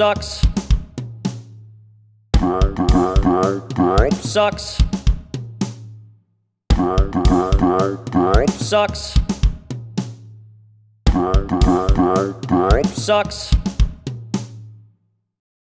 Sucks. Sucks. Sucks. Sucks.